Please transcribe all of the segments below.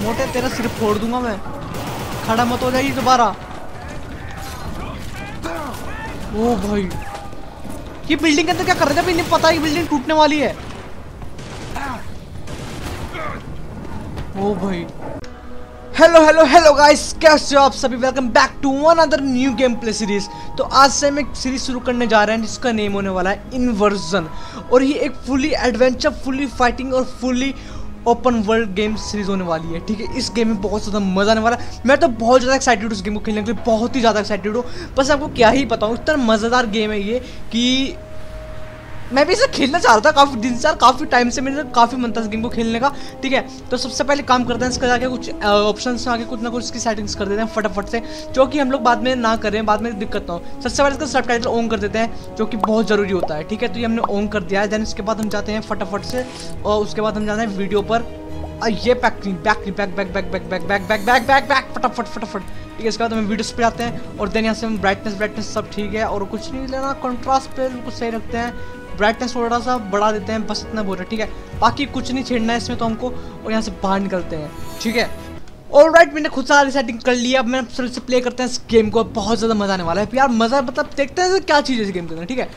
मोटे, तेरा सिर फोड़ दूँगा मैं। खड़ा मत हो जाइए दोबारा। ओ भाई। ये बिल्डिंग के अंदर क्या कर रहे थे पता ये बिल्डिंग टूटने वाली है। ओ भाई। हेलो हेलो हेलो गाइस कैसे हो आप सभी? Welcome back to one other new game play series तो आज से हम एक सीरीज़ शुरू करने जा रहे हैं, जिसका नेम होने वाला है इन्वर्जन और ये एक फुली एडवेंचर फुली फाइटिंग और fully open world game series होने वाली है, ठीक है? इस गेम में बहुत ज़्यादा मज़ा आने वाला है। मैं तो बहुत ज़्यादा एक्साइटेड हूँ इस गेम को खेलने के लिए, बहुत ही ज़्यादा एक्साइटेड हूँ। बस आपको क्या ही बताऊँ, इतना मज़ेदार गेम है ये कि मैं भी इसे खेलना चाह रहा था काफ़ी दिन से काफ़ी टाइम से मेरे काफ़ी मन था इस गेम को खेलने का ठीक है तो सबसे पहले काम करते हैं इसका जाके कुछ ऑप्शन से आगे कुछ ना कुछ इसकी सेटिंग्स कर देते हैं फटाफट से जो कि हम लोग बाद में ना करें बाद में दिक्कत ना हो सबसे पहले इसका सब टाइटल ऑन कर देते हैं जो कि बहुत ज़रूरी होता है ठीक है तो ये हमने ऑन कर दिया है देन इसके बाद हम जाते हैं फटाफट से और उसके बाद हम जाते हैं वीडियो पर ये back back back back back back back back back back back back फटाफट फटाफट ठीक है इसके बाद हम वीडियोस पे आते हैं और देन यहाँ से हम ब्राइटनेस ब्राइटनेस सब ठीक है और कुछ नहीं लेना कंट्रास्ट पे बिल्कुल सही रखते हैं ब्राइटनेस थोड़ा सा बढ़ा देते हैं, बस इतना बोल रहे ठीक है? बाकी कुछ नहीं छेड़ना है इसमें तो हमको, और यहाँ से बाहर निकलते हैं, ठीक है? और राइट मैंने खुद सारी सेटिंग कर लिया अब मैं से प्ले करते हैं इस गेम को बहुत ज़्यादा मज़ा आने वाला है। यार, मज़ा मतलब देखते हैं क्या चीज़ है इस गेम के अंदर, ठीक है?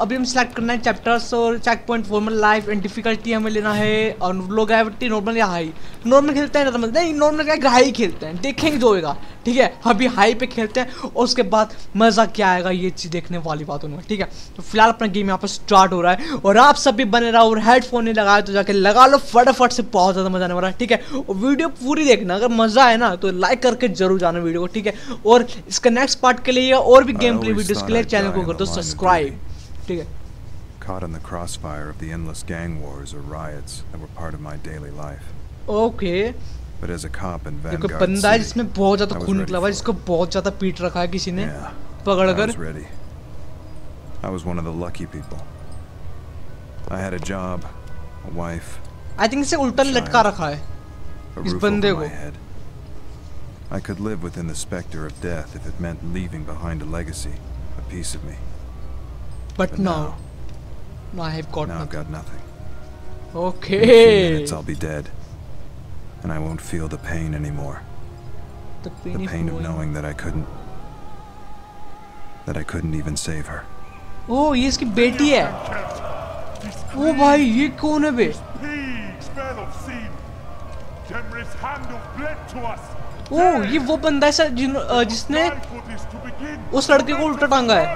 अभी हम सेलेक्ट करना है चैप्टर्स और check point formal life and difficulty हमें लेना है, और लो ग्रेविटी नॉर्मल या हाई नॉर्मल खेलते हैं नहीं नॉर्मल क्या हाई खेलते हैं, देखेंगे जो होगा ठीक है? अभी हाई पे खेलते हैं और उसके बाद मज़ा क्या आएगा ये चीज़ देखने वाली बात होने ठीक है? तो फ़िलहाल अपना गेम यहाँ पर स्टार्ट हो रहा है और आप सब भी बने रहो और हेडफोन नहीं लगाए तो जाके लगा लो फटाफट से बहुत ज़्यादा मज़ा आने वाला है ठीक है? और वीडियो पूरी देखना अगर मज़ा आए ना तो लाइक करके ज़रूर जाना वीडियो को ठीक है? और इसका नेक्स्ट पार्ट के लिए और भी गेम प्ले वीडियोस के लिए चैनल को कर दो सब्सक्राइब ठीक है? Caught in the crossfire of the endless gang wars or riots that were part of my daily life. Okay. But as a cop in Vanguard City, बंदा है जिसमें बहुत ज्यादा खून निकला हुआ है जिसको बहुत ज्यादा पीट रखा है किसी ने पकड़कर I was ready. I was one of the lucky people. I had a job, a wife. I think इसे उल्टा लटका रखा है इस बंदे को. I could live within the specter of death if it meant leaving behind a legacy, a piece of me. But, but now, now, I have got now nothing. I've got nothing. Okay. In a few minutes I'll be dead and I won't feel the pain anymore. The pain, the pain of knowing that I couldn't that I couldn't even save her. Oh, ये इसकी बेटी है. ओ भाई ये कौन है बे? ओ ये वो बंदा है जिन, जिसने उस लड़के को उल्टा टांगा है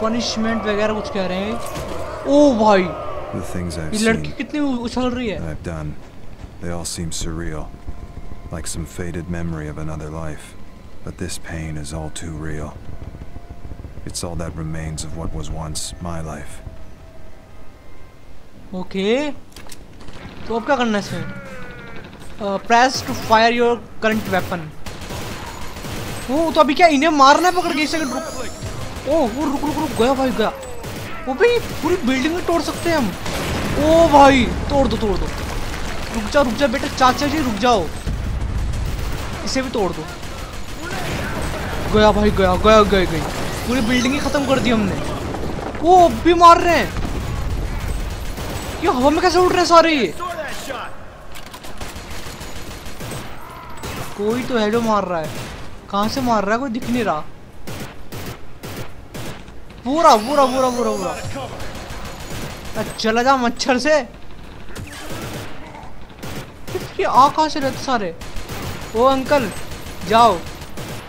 पनिशमेंट वगैरह कुछ कह रहे हैं ओ भाई The things I've ये लड़की कितनी उछल रही है I've done they all seem surreal, like some faded memory of another life. But this pain is all too real. It's all that remains of what was once my life. Okay. तो अब क्या करना है इसमें press to fire your current weapon oh तो अभी क्या इन्हें मारना है पकड़ के इसे रुक ओ वो रुक रुक रुक गया भाई गया वो भाई पूरी बिल्डिंग में तोड़ सकते हैं हम ओ भाई तोड़ दो तोड़ दो रुक जाओ रुक जाओ बेटा, चाचा जी, रुक जाओ। इसे भी तोड़ दो। गया भाई, गया गया गया गई पूरी बिल्डिंग ही खत्म कर दी हमने। वो अब भी मार रहे हैं। ये हवा में कैसे उड़ रहे हैं सारे ये? कोई तो है जो मार रहा है। कहाँ से मार रहा है? कोई दिख नहीं रहा। पूरा पूरा पूरा पूरा पूरा चला जा मच्छर से। ये आ कहाँ से रहते सारे। ओ, अंकल, जाओ।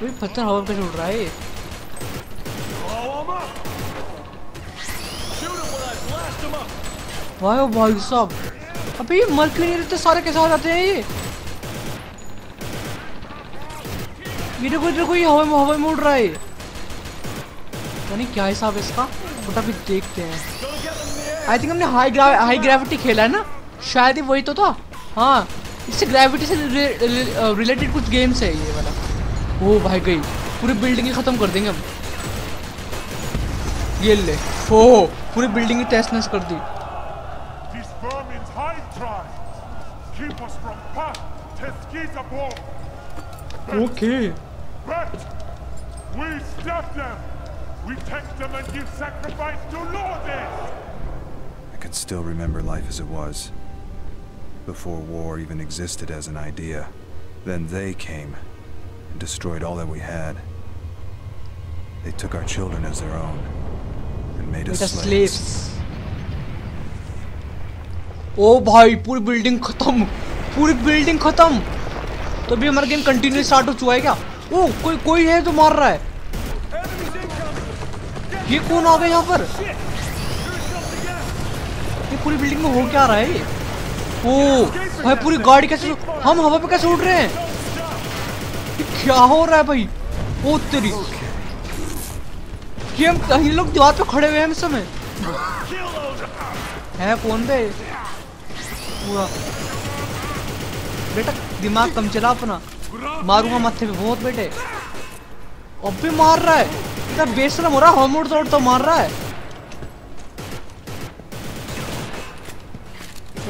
कोई पत्थर हवा पे उड़ रहा है भाई भाई साहब। अबे, ये मर क्यों नहीं रहते सारे कैसे आ जाते हैं ये? ये देखो देखो, ये हवा में हवा में उड़ रहा है। यानी क्या हिसाब है इसका। फटाफट देखते हैं। आई थिंक हमने हाई ग्रा हाई ग्रेविटी खेला है ना? शायद ही वही तो था। हाँ। इससे ग्रेविटी से रिलेटेड कुछ गेम्स है ये वाला ओ भाई गई पूरी बिल्डिंग ही ख़त्म कर देंगे हम ये ले ओ पूरी बिल्डिंग ही टेस्ट नेस कर दी okay We stop them! We take them and give sacrifice to Lourdes! I can still remember life as it was. Before war even existed as an idea. Then they came and destroyed all that we had. They took our children as their own and made us slaves. Slaves ओ भाई पूरी building खत्म पूरी building खत्म तो भी हमारा game continue start हो चुका है क्या ओ कोई कोई है जो मार रहा है ये कौन आ गया यहाँ पर ये पूरी बिल्डिंग में हो क्या रहा है ये ओ भाई, पूरी गाड़ी कैसे हम हवा पे कैसे उड़ रहे हैं? क्या हो रहा है भाई? ओ तेरी ये हम ये लोग दीवार पे खड़े हुए हैं इस समय है कौन बे पूरा। बेटा, दिमाग कम चला अपना। मारूँगा माथे पे बहुत बेटे। अब भी मार रहा है। इतना बेशरम हो रहा है हम उड़ तोड़ तो मार रहा है।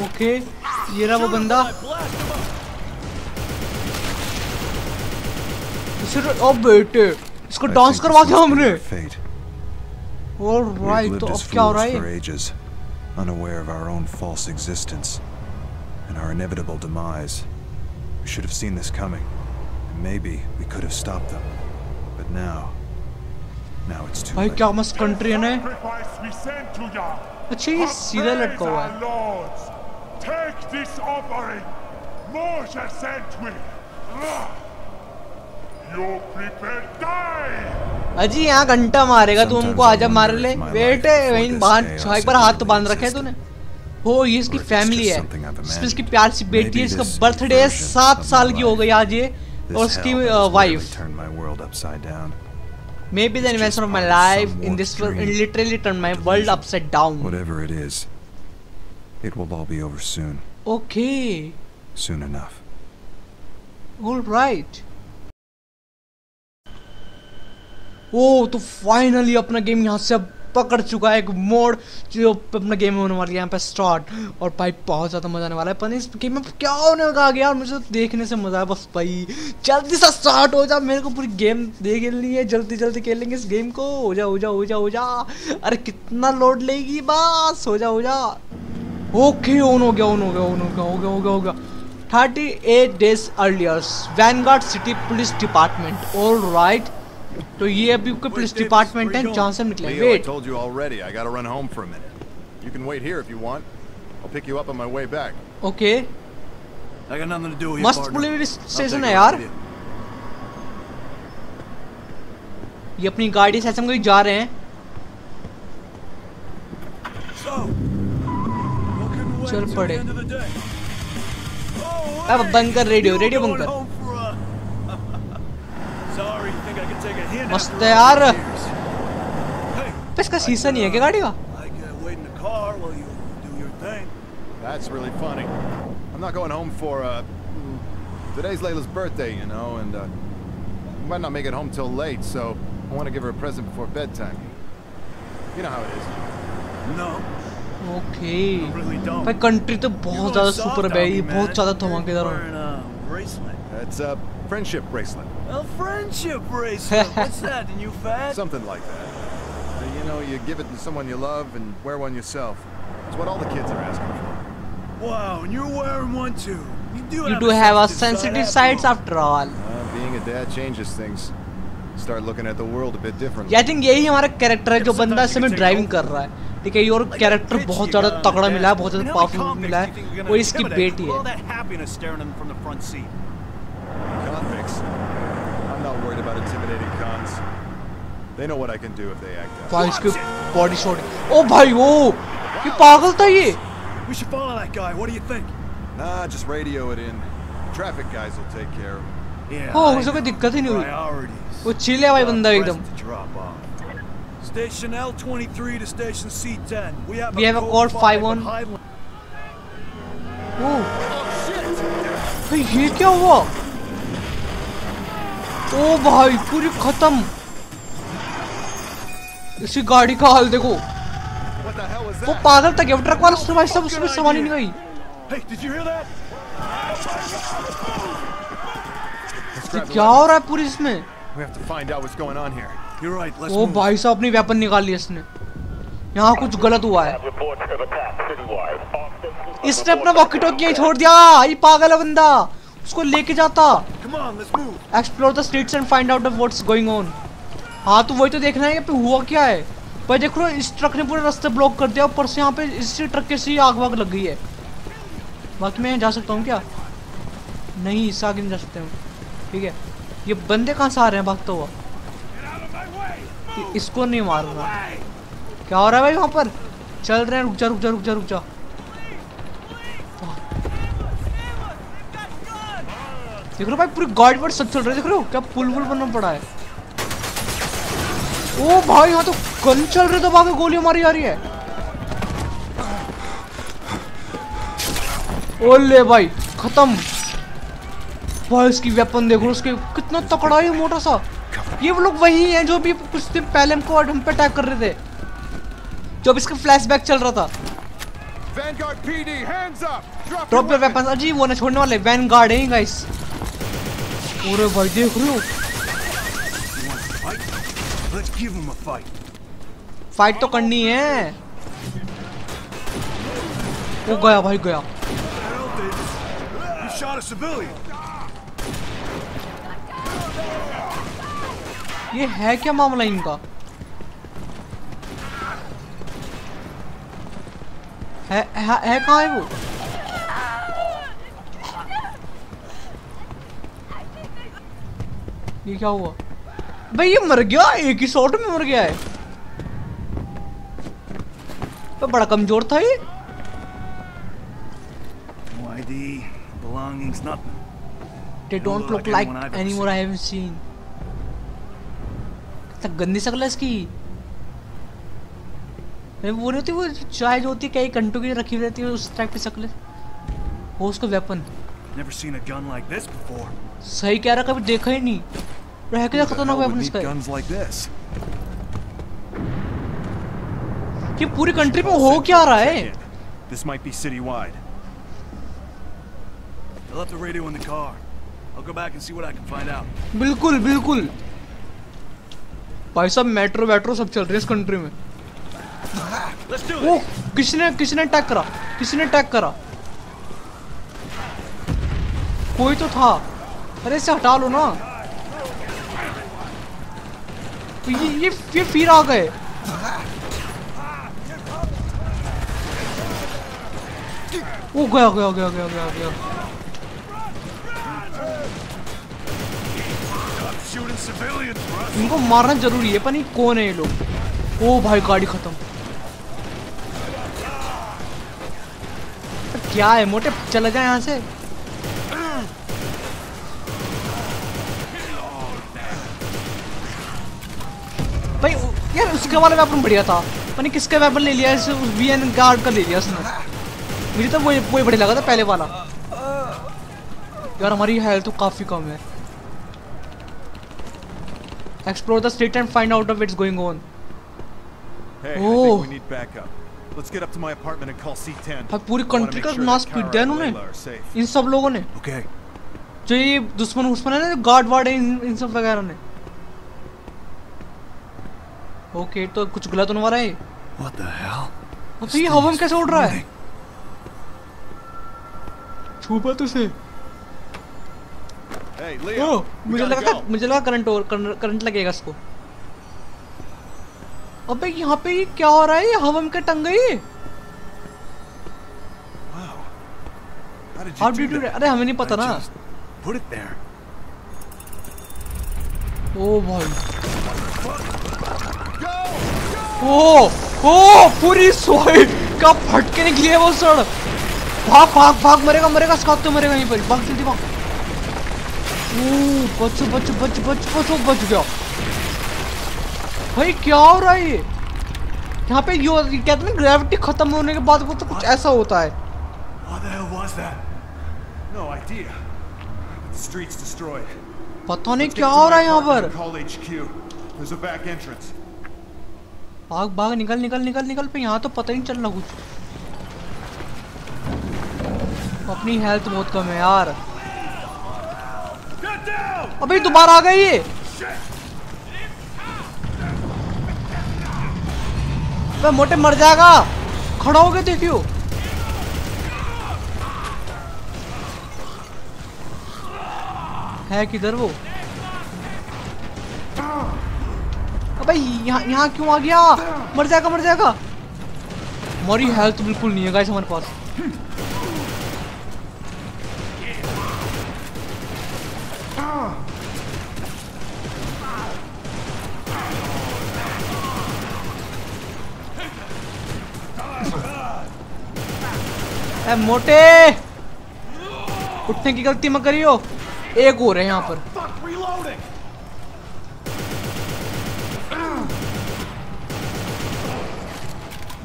ओके। ये रहा वो बंदा इसे अब बेटे इसको I डांस think करवा तो this दिया must be हमने our fate. ऑलराइट We've तो lived अब as क्या हो रहा fools है for ages, unaware of our own false existence and our inevitable demise. We should have seen this coming, and maybe we could have stopped them. But now, now it's too भाई late. क्या मस्त country है ना Sacrifice we send to ya. अच्छा ये सीधा लटका हुआ है Praise our lords. Take this offering! Morsha sent me! You prepare die! अजी यहाँ घंटा मारेगा तू उनको आजा मार ले। वेट है एक बार हाथ तो बाँध रखे तूने। हो ये इसकी फैमिली है। इसकी प्यार सी बेटी है इसका बर्थडे है सात साल की हो गई आज ये और उसकी wife may be the investment of my life in this literally turn my world upside down it will all be over soon. Okay Soon enough. Alright ओ तो फाइनली अपना गेम यहाँ से अब पकड़ चुका है एक मोड जो अपना गेम होने वाली है यहाँ पे स्टार्ट और भाई बहुत ज़्यादा मज़ा आने वाला है। पर इस गेम में क्या होने लगा गया यार मुझे तो देखने से मज़ा है बस भाई जल्दी से स्टार्ट हो जा। मेरे को पूरी गेम देख खेलनी है जल्दी जल्दी खेलेंगे इस गेम को। हो जा हो जा हो जा हो जा। अरे कितना लोड लेगी बस। हो जा हो जा। ओके ओन हो गया ओन हो गया ओन हो गया हो गया हो गया हो गया thirty eight days earlier van guard city police department all right तो ये अभी उसके पुलिस डिपार्टमेंट है जहाँ से निकले wait already I run home for minute you can wait here if you want I pick you up on my way back okay I got nothing to do here must police station है यार। ये अपनी गाड़ी से ऐसे कहीं जा रहे हैं। चल till पड़े। the end of the day. Oh, अब hey, बंद कर रेडियो you रेडियो going बंद कर home for a- Sorry, you think I can take a hint मस्त after है all यार। these years? Hey, पे इसका शीशा नहीं है क्या गाड़ी का I can wait in the car while you do your thing. That's really funny. I'm not going home for uh today's Layla's birthday, you know, and uh we might not make it home till late, so I want to give her a present before bedtime. You know how it is. No, okay I. भाई country तो बहुत ज़्यादा super है me, बहुत ज़्यादा धमाकेदार है wearing a a friendship bracelet, A friendship bracelet. What's that? The new fad? something like that. Uh, you know, you give it to someone you love and wear one yourself. It's what all the kids are asking for. Wow, and you're wearing one too. You do You have do a have a sensitive side sides after all. Uh, being a dad changes things. Start looking at the world a bit differently. I think यही हमारा character है जो बंदा इस समय driving कर रहा है ठीक है ये और कैरेक्टर बहुत ज़्यादा तगड़ा मिला है बहुत ज़्यादा पावरफुल मिला है वो इसकी बेटी है. They know what I can do if they act out. भाई इसके बॉडी शॉट ओ भाई ओ ये पागल था ये We should follow that guy. What do you think? Nah, just radio it in. Traffic guys will take care of 'em. Yeah. हाँ I उसे कोई. दिक्कत ही नहीं हुई. वो चिल है भाई बंदा एकदम Station L23 to station C10. We have We a have a code code 5 five on on- Highland. ओ भाई ये क्या हुआ ओ भाई पूरी खत्म इसी गाड़ी का हाल देखो What the hell was वो that? पागल था गिफ्ट ट्रक वाला उसने भाई सब उसमें सामान ही नहीं गई Hey, did you hear that? Let's ये grab the क्या weapons. हो रहा है पूरी इसमें We have to find out what's going on here. Right. ओ भाई साहब अपनी वेपन निकाल ली इसने। यहाँ कुछ गलत हुआ है। इसने अपना वॉकी टॉकी छोड़ दिया। ये पागल है बंदा। उसको लेके जाता. Explore the streets and find out what's going on हाँ तो वही तो देखना है यहाँ पे हुआ क्या है। पर देख हो इस ट्रक ने पूरे रास्ते ब्लॉक कर दिया। ऊपर से यहाँ पे इसी ट्रक के से आग वाग लग गई है। बाकी मैं जा सकता हूँ क्या? नहीं इससे आगे नहीं जा सकते हूँ ठीक है। ये बंदे कहाँ से आ रहे हैं? भागता हुआ। इ- इसको नहीं मारना क्या हो रहा है भाई वहाँ पर? चल रहे हैं, रुक जा रुक जा रुक जा रुक जा। देख रहे भाई, पूरी गाड़ी पर सब चल रही है, देख रहे हो? क्या पुल पुल बनना पड़ा है? ओ भाई, यहाँ तो गन चल रहे तो भागे गोलियाँ मारी जा रही है। ओले भाई, खत्म। भाई इसकी वेपन देखो उसके कितना तकड़ा है मोटा सा। ये वो लोग वही हैं जो भी कुछ दिन पहले हमको हम पे अटैक कर रहे थे। जब इसका फ्लैशबैक चल रहा था। ड्रॉप योर वेपन अजी वो ना छोड़ने वाले। वैन गार्ड है गाइस ओरे भाई देख रहे हो. फाइट तो करनी है। वो गया भाई गया। ये है क्या मामला इनका? है है, है कहाँ है वो? ये क्या हुआ? भाई ये मर गया एक ही शॉट में मर गया है। तो बड़ा कमज़ोर था ये। They don't look like anyone I haven't seen. कितना गंदी शक्ल है इसकी अरे वो नहीं होती वो चाय जो होती है कई घंटों की रखी रहती है उस टाइप की शक्ल वो उसका weapon Never seen a gun like this before. सही कह रहा कभी देखा ही नहीं रह के खतरनाक वेपन इसका guns like this? कि पूरी कंट्री में हो क्या रहा है This might be citywide. I left the radio in the car. I'll go back and see what I can find out. बिल्कुल बिल्कुल भाई साहब मेट्रो वेट्रो सब चल रही है इस कंट्री में। It. किसने किसने अटैक करा? किसने अटैक करा? कोई तो था। अरे इसे हटा लो ना। तो ये ये ये फिर आ गए। ओ गया गया गया गया गया गया। इनको मारना ज़रूरी है पर नहीं कौन है ये लोग। ओ भाई, गाड़ी खत्म। क्या है, मोटे, चला जाए यहाँ से। भाई यार, उसके वाला वेपन बढ़िया था। पर नहीं किसका वेपन ले लिया उस वी गार्ड का ले लिया उसने। मुझे तो वही वही बढ़िया लगा था, पहले वाला। यार, हमारी हेल्थ तो काफ़ी कम है। Explore the street and find out of it's going on Hey, I Oh. think we need backup. Let's get up to my apartment and call C10. भाई पूरी कंट्री का नाश पीट दिया and इन्होंने. इन सब लोगों ने Okay. जो ये दुश्मन उस्मन है ना गार्ड वार्ड है इन, इन सब वगैरह ने ओके तो कुछ गलत होने वाला है What the hell? अब तो ये हवा में कैसे उड़ रहा है छुपा तो से Hey, Leo. we मुझे लगा go. मुझे लगा करंट और करंट लगेगा इसको। अबे यहाँ पे ये क्या हो रहा है? ये हवा में टंग गई? How did you? अरे हमें नहीं पता ना। put it there. ओ भाई। ओ ओ पूरी सोई का फटके निकली है वो सड़ भाग भाग भाग मरेगा मरेगा स्कॉट तो मरेगा यहीं पर। भाग जल्दी भाग। बचो बचो बचो बचो बचो बच गया भाई क्या हो रहा है ये यहाँ पे यो कहते हैं ना ग्रेविटी खत्म होने के बाद वो तो कुछ ऐसा होता है? No. पता नहीं क्या हो रहा है यहाँ पर. भाग भाग निकल निकल निकल निकल पे यहाँ तो पता ही नहीं चल रहा कुछ अपनी हेल्थ बहुत कम है यार! अबे दोबारा आ गई ये। मैं मोटे मर जाएगा। खड़ा हो गए देखियो है किधर वो? अबे, यहाँ यहाँ क्यों आ गया? मर जाएगा मर जाएगा। हमारी हेल्थ बिल्कुल नहीं है गाइस हमारे पास। ए मोटे। उठने की गलती मत करियो। एक और है यहाँ पर।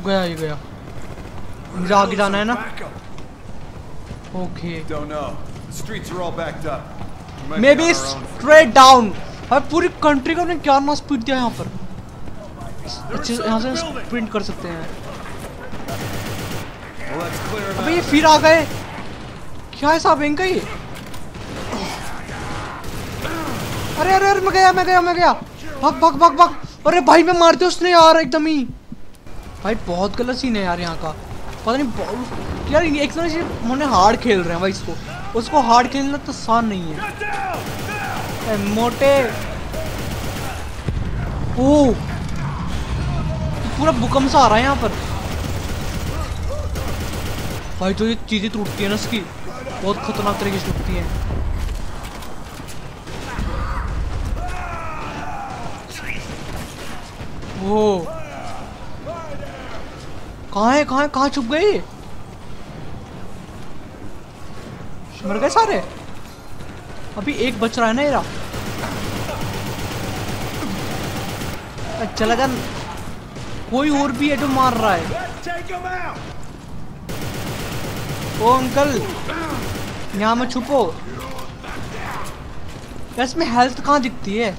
गया ये गया। आगे जाना है ना? Okay. May be. Straight down अब पूरी कंट्री को उन्हें क्या ना स्पीड दिया यहाँ पर? अच्छे, यहाँ से स्प्रिंट कर सकते हैं Well, let's clear 'em अबे ये फिर आ गए। क्या है साहब इनका ये? अरे अरे अरे मैं गया मैं गया मैं गया। भाग भाग भाग भाग। अरे भाई मैं मारते उसने यार एकदम ही। भाई बहुत गलत सीन है यार यहाँ का। पता नहीं बहुत- यार एक तरह से उन्होंने हार्ड खेल रहे हैं भाई इसको। उसको हार्ड खेलना तो आसान नहीं है। ए, मोटे। ओ पूरा भूकंप सा आ रहा है यहाँ पर। भाई जो ये चीज़ें टूटती है ना इसकी बहुत खतरनाक तरीके से टूटती हैं। कहाँ है कहाँ है कहाँ छुप गई मर गए सारे? अभी एक बच रहा है ना येरा अ, चला जा कोई और भी है जो मार रहा है! ओ अंकल यहाँ में छुपो इसमें हेल्थ कहाँ दिखती है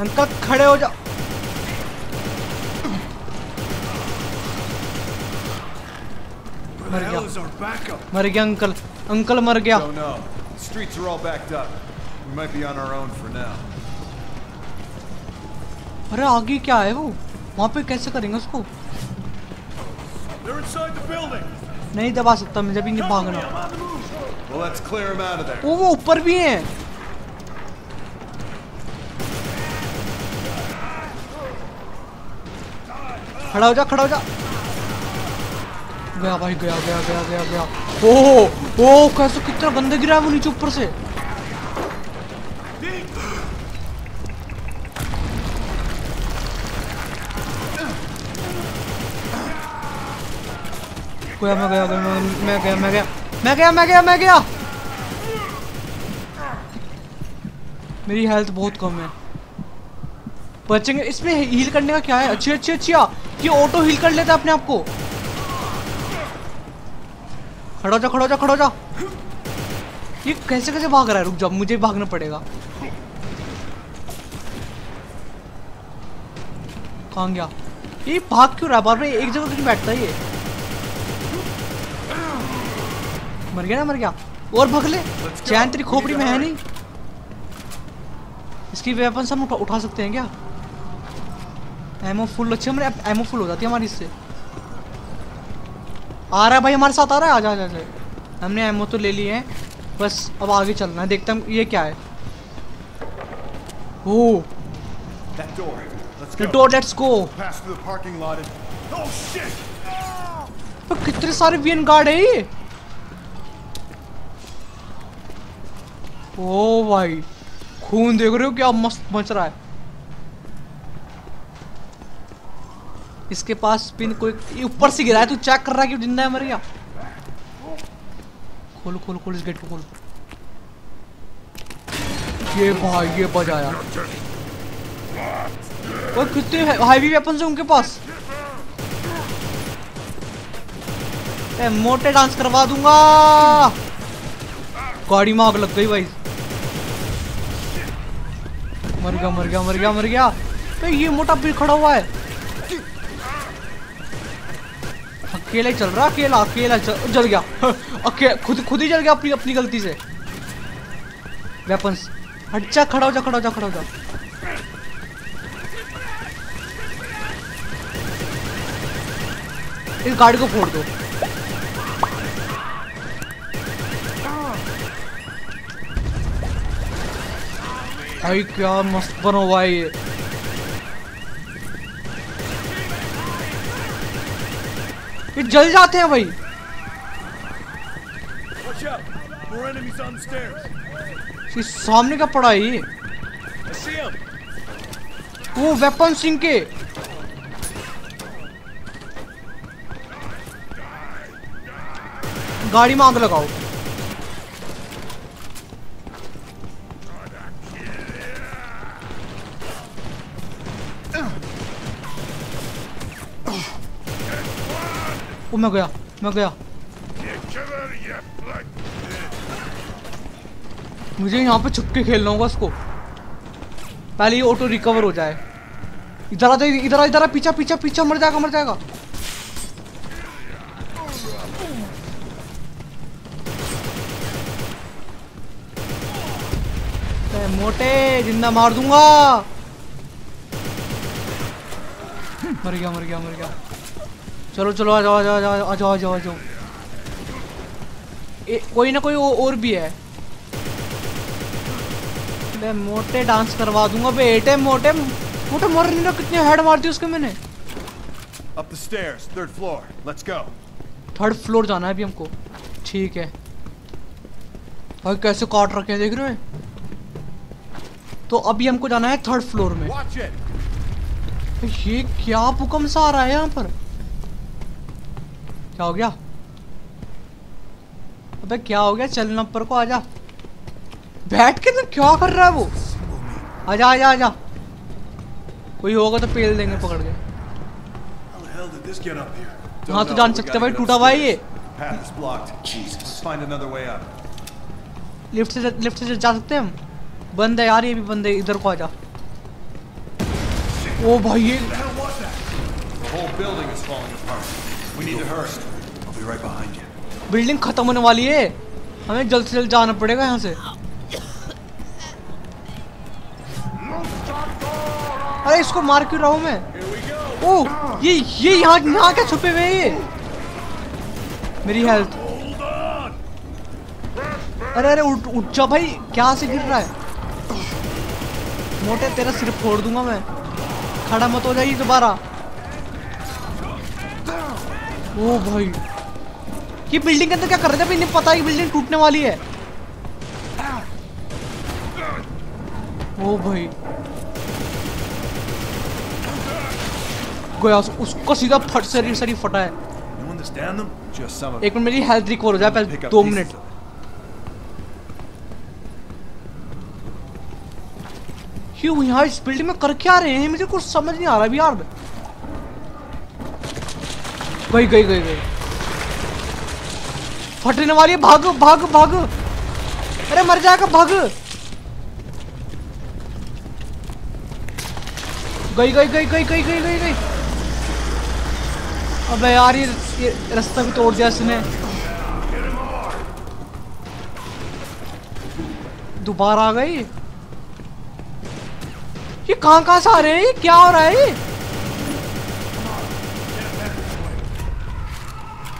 अंकल खड़े हो जाओ मर गया. मर गया अंकल अंकल मर गया. Streets are all backed up. We might be on our own for now. अरे आगे क्या है वो वहाँ पे कैसे करेंगे उसको? नहीं दबा सकता मुझे भी नहीं भागना. Well. वो वो ऊपर भी है। खड़ा हो जा खड़ा हो जा। गया भाई गया गया गया गया गया। ओ ओ कैसे कितना गंदा गिरा है वो नीचे ऊपर से। गया, मैं गया, मैं मैं गया मैं गया मैं गया मैं गया मैं गया। मेरी हेल्थ बहुत कम है। बचेंगे, इसमें हील करने का क्या है? अच्छी अच्छी अच्छी ये ऑटो हील कर लेता है अपने आप को। खड़ा जा खड़ा जा खड़ा जा। ये कैसे कैसे भाग रहा है? रुक जा, मुझे भागना पड़ेगा। कहाँ गया? ये भाग क्यों रहा है? बार बार एक जगह क्यों बैठता है ये? मर गया ना मर गया। और भाग ले चैन तेरी खोपड़ी में है नहीं? इसकी वेपन हम उठा, उठा सकते हैं क्या? एमओ फुल अच्छे हमारे एमओ फुल हो जाती है हमारी इससे। आ रहा है भाई हमारे साथ आ रहा है? आजा आजा आजा हमने एमओ तो ले लिए हैं। बस अब आगे चलना है। देखते हैं ये क्या है? ओ. Door let's go! कितने सारे वीएन गार्ड है ये? ओ भाई खून देख रहे हो क्या मस्त मच रहा है? इसके पास पिन कोई ऊपर से गिरा है तू चेक कर रहा है कि ज़िंदा है मर गया? खोल खोल खोल इस गेट को खोल। ये भाई ये बजाया। वो कितने हैवी वेपन है उनके पास? ए, मोटे डांस करवा दूँगा। गाड़ी में आग लग गई भाई। मर गया मर गया मर गया मर गया। तो ये मोटा भी खड़ा हुआ है। अकेला ही चल रहा अकेला अकेला चल, जल गया। अके खुद खुद ही जल गया अपनी अपनी गलती से। वेपन्स हट जा खड़ा हो जा खड़ा हो जा खड़ा हो जा। इस गाड़ी को फोड़ दो। भाई क्या मस्त बनो भाई ये जल जाते हैं भाई। सामने का पड़ा ये। वो वेपन सिंह के। गाड़ी में आग लगाओ। ओ मैं गया मैं गया. मुझे यहाँ पे छुप के खेलना होगा उसको पहले ये ऑटो रिकवर हो जाए इधर आ जा इधर आ इधर आ पीछा पीछा पीछा मर जाएगा मर जाएगा मोटे ज़िंदा मार दूँगा मर गया मर गया मर गया चलो चलो आ जाओ आ जाओ आ जाओ आ जाओ आ जाओ ए, कोई ना कोई और भी है। बे मोटे डांस करवा दूँगा बेटे मोटे मोटे मर नहीं रहा कितने हेड मार दी उसके मैंने। Up the stairs, third floor. Let's go. Third floor जाना है अभी हमको। ठीक है। भाई कैसे काट रखे हैं देख रहे हो? तो अभी हमको जाना है थर्ड फ्लोर में। ये क्या भूकंप सा आ रहा है यहाँ पर? क्या हो गया? अबे क्या हो गया? चलना ऊपर को आजा। बैठ के तो क्या कर रहा है वो? आजा आजा आजा। कोई होगा तो पेल देंगे पकड़ के? हाँ तो जान सकते भाई टूटा भाई ये. लिफ्ट से लिफ्ट से जा सकते हैं हम? बंद है यार ये भी बंद है। इधर को आजा। ओ भाई ये बिल्डिंग खत्म होने वाली है हमें जल्द से जल्द जाना पड़ेगा यहाँ से अरे इसको मार क्यों रहा हूँ मैं ओ ये ये यहाँ यहाँ क्या छुपे हुए ये मेरी हेल्थ अरे अरे उठ उठ जा भाई क्या से गिर रहा है मोटे तेरा सिर फोड़ दूँगा मैं खड़ा मत हो जाइए दोबारा ओ भाई। ये बिल्डिंग के अंदर क्या कर रहे थे अभी नहीं पता है बिल्डिंग टूटने वाली है। ओ भाई। गया उस- उसका सीधा फट शरीर शरीर फटा है। एक मिनट मेरी हेल्थ रिकवर हो जाए पहले दो मिनट। क्यों यहाँ इस बिल्डिंग में कर क्या रहे हैं? मुझे कुछ समझ नहीं आ रहा अभी यार। गई गई गई गई। फटने वाली भाग भाग भाग। अरे मर जाएगा भाग। गई गई गई गई गई गई गई गई। अबे यार ये, रास्ता भी तोड़ दिया इसने। दोबारा आ गई। ये कहाँ कहाँ से आ रहे हैं? क्या हो रहा है? ये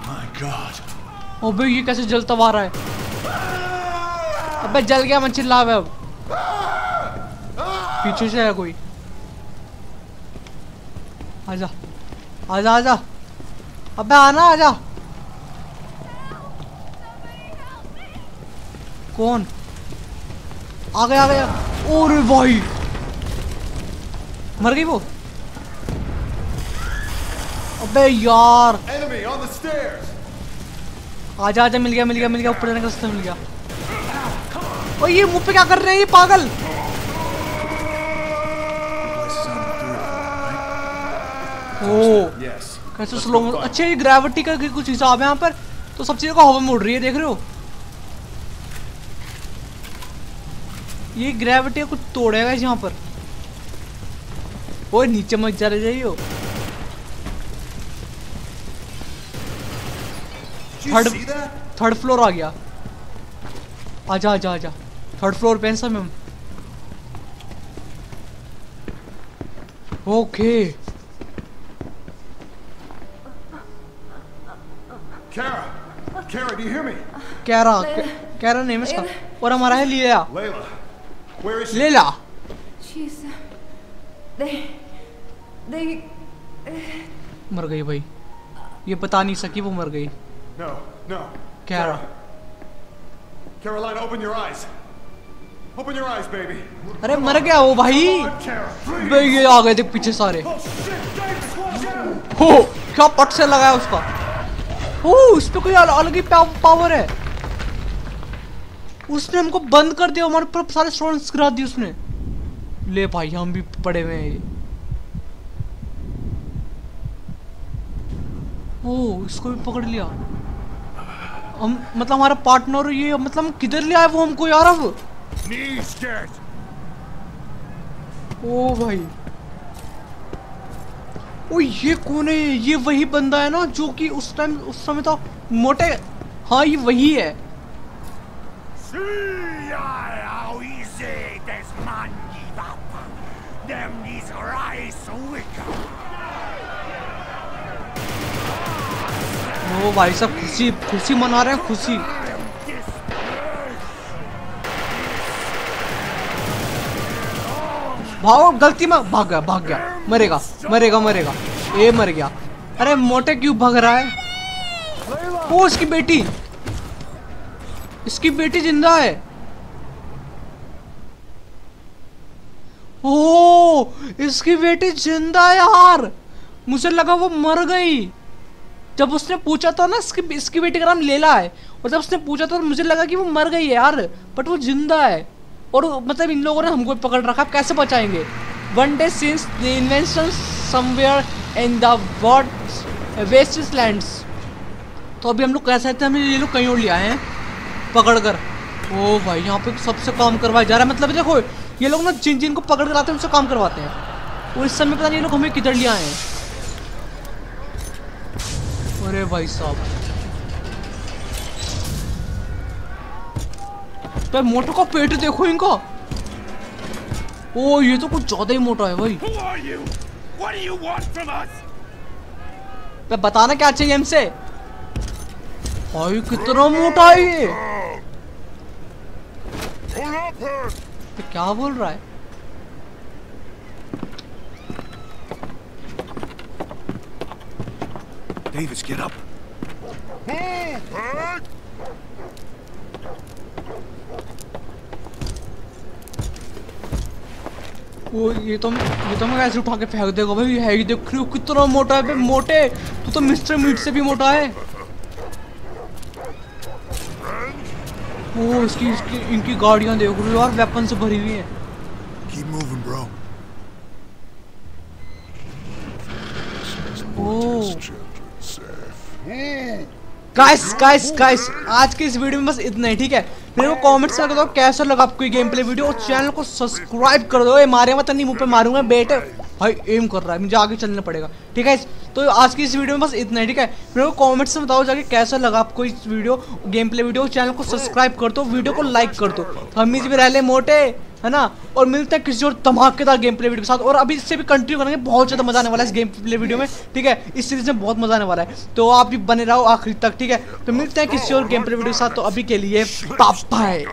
My God. अबे ये कैसे जलता हुआ रहा है? अबे जल गया मैं चिल्ला अब। पीछे से है कोई। आजा आजा आजा। अबे आना, आजा। कौन? आ गया आ गया। ओरे भाई। मर गई वो? अबे यार। Enemy on the stairs. आजा आजा मिल गया मिल गया मिल गया ऊपर जाने का रास्ता मिल गया। ओ ये मुँह पे क्या कर रहे हैं ये पागल? Place is on the third floor, ओ कैसे स्लो अच्छा ये ग्रेविटी का कुछ हिसाब है यहाँ पर तो सब चीज़ों को हवा में उड़ रही है देख रहे हो? ये ग्रेविटी कुछ तोड़ेगा इस यहाँ पर। ओए नीचे मत चले जाइयो। Did थर्ड थर्ड फ्लोर आ गया। आजा आजा आजा। थर्ड फ्लोर पे सब हम। Okay Kara Kara, do you और हमारा है लीला Layla, where लीला मर गई भाई। ये बता नहीं सकी वो मर गई। No, no. कैरा Caroline, open your eyes. Open your eyes, baby. अरे मर गया वो भाई. बे ये आ गए थे पीछे सारे Oh! हो क्या पट से लगाया उसका ओ उस पे कोई अलग ही पावर है उसने हमको बंद कर दिया हमारे पर सारे स्टूडेंट्स गिरा दिए उसने ले भाई हम भी पड़े हुए हैं ओ इसको भी पकड़ लिया हम मतलब हमारा पार्टनर ये मतलब किधर ले आए वो हमको यार अब? ओ भाई। ओ ये कौन है? ये वही बंदा है ना जो कि उस टाइम उस समय तो मोटे। हाँ ये वही है. Them is rise wicked. ओ भाई सब खुशी खुशी मना रहे हैं, खुशी। भागो, गलती में भाग गया भाग गया। मरेगा मरेगा मरेगा। ये मर गया। अरे मोटे क्यों भाग रहा है? ओ इसकी बेटी। इसकी बेटी ज़िंदा है। ओ, इसकी बेटी ज़िंदा है यार। मुझे लगा वो मर गई। जब उसने पूछा था ना इसकी इसकी बेटी का नाम लेला है, और जब उसने पूछा था तो मुझे लगा कि वो मर गई है यार बट वो ज़िंदा है। और मतलब इन लोगों ने हमको पकड़ रखा अब कैसे बचाएँगे? One day since the invention somewhere in the world wastelands तो अभी हम लोग कह सकते हैं हमें ये लोग कहीं और ले आए हैं पकड़ कर ओ भाई, यहाँ पे सबसे काम करवाया जा रहा है। मतलब देखो, ये लोग ना जिन जिन को पकड़ कर आते हैं, उनसे काम करवाते हैं। और इस समय पता नहीं ये लोग हमें किधर ले आए हैं। अरे भाई साहब। पे मोटो का पेट देखो इनका। ओ ये तो कुछ ज़्यादा ही मोटा है भाई। बताना क्या चाहिए हमसे? भाई कितना मोटा है ये. पे क्या बोल रहा है? Davis, get up. Move, her. वो ये तो ये तो मैं कैसे उठा के फेंक देगा भाई है ही देख रही कितना मोटा है बे मोटे तू तो मिस्टर मीट से भी मोटा है ओ इसकी इसकी इनकी गाड़ियाँ देख रही हो यार वेपन से भरी हुई है Keep moving, bro. Oh guys guys guys आज के इस वीडियो में बस इतना ही, ठीक है? मेरे को कमेंट्स में बताओ कैसा लगा आपको ये गेम प्ले वीडियो और चैनल को सब्सक्राइब कर दो, ये मारे मत, नहीं, मुँह पे मारूँगा, बेटे। भाई एम कर रहा है, मुझे आगे चलना पड़ेगा, ठीक है? तो आज की इस वीडियो में बस इतना ही, ठीक है? मेरे को कमेंट्स में बताओ जाके कैसा लगा आपको इस video game play video channel को सब्सक्राइब कर दो वीडियो को लाइक कर दो। हम इस भी रह ले मोटे। है ना? और मिलते हैं किसी और धमाकेदार गेम प्ले वीडियो के साथ। और अभी इससे भी कंटिन्यू करेंगे, बहुत ज़्यादा मज़ा आने वाला है इस गेम प्ले वीडियो में, ठीक है? इस सीरीज़ में बहुत मज़ा आने वाला है। तो आप भी बने रहो आखिर तक, ठीक है? तो मिलते हैं किसी और गेम प्ले वीडियो के साथ। तो अभी के लिए बाय